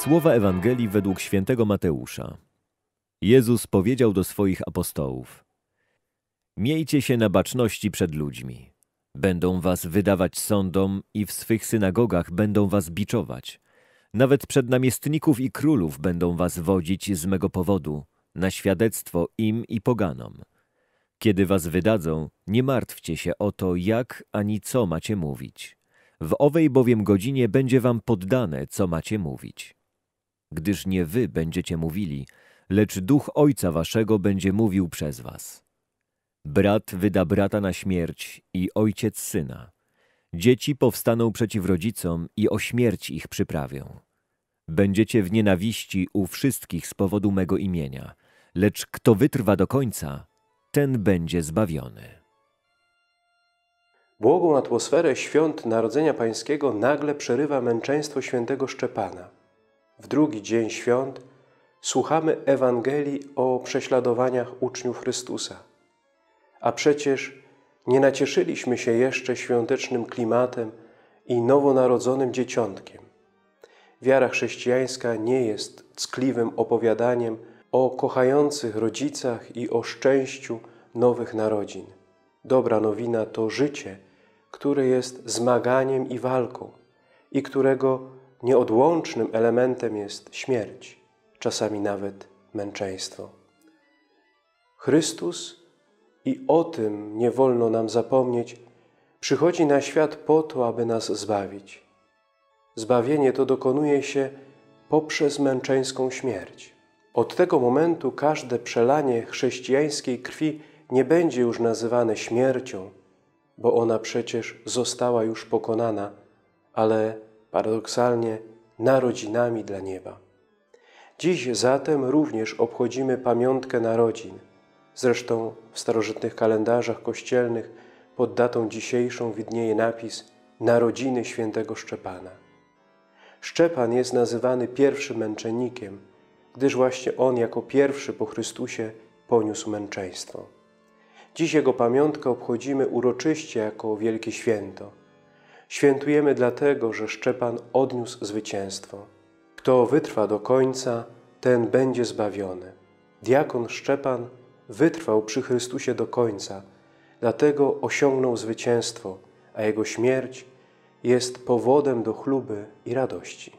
Słowa Ewangelii według świętego Mateusza. Jezus powiedział do swoich apostołów: Miejcie się na baczności przed ludźmi. Będą was wydawać sądom i w swych synagogach będą was biczować. Nawet przed namiestników i królów będą was wodzić z mego powodu, na świadectwo im i poganom. Kiedy was wydadzą, nie martwcie się o to, jak ani co macie mówić. W owej bowiem godzinie będzie wam poddane, co macie mówić. Gdyż nie wy będziecie mówili, lecz duch Ojca waszego będzie mówił przez was. Brat wyda brata na śmierć i ojciec syna. Dzieci powstaną przeciw rodzicom i o śmierć ich przyprawią. Będziecie w nienawiści u wszystkich z powodu mego imienia, lecz kto wytrwa do końca, ten będzie zbawiony. Błogą atmosferę świąt Narodzenia Pańskiego nagle przerywa męczeństwo świętego Szczepana. W drugi dzień świąt słuchamy Ewangelii o prześladowaniach uczniów Chrystusa. A przecież nie nacieszyliśmy się jeszcze świątecznym klimatem i nowonarodzonym dzieciątkiem. Wiara chrześcijańska nie jest ckliwym opowiadaniem o kochających rodzicach i o szczęściu nowych narodzin. Dobra nowina to życie, które jest zmaganiem i walką i którego nieodłącznym elementem jest śmierć, czasami nawet męczeństwo. Chrystus, i o tym nie wolno nam zapomnieć, przychodzi na świat po to, aby nas zbawić. Zbawienie to dokonuje się poprzez męczeńską śmierć. Od tego momentu każde przelanie chrześcijańskiej krwi nie będzie już nazywane śmiercią, bo ona przecież została już pokonana, ale paradoksalnie narodzinami dla nieba. Dziś zatem również obchodzimy pamiątkę narodzin. Zresztą w starożytnych kalendarzach kościelnych pod datą dzisiejszą widnieje napis Narodziny świętego Szczepana. Szczepan jest nazywany pierwszym męczennikiem, gdyż właśnie on jako pierwszy po Chrystusie poniósł męczeństwo. Dziś jego pamiątkę obchodzimy uroczyście jako wielkie święto. Świętujemy dlatego, że Szczepan odniósł zwycięstwo. Kto wytrwa do końca, ten będzie zbawiony. Diakon Szczepan wytrwał przy Chrystusie do końca, dlatego osiągnął zwycięstwo, a jego śmierć jest powodem do chluby i radości.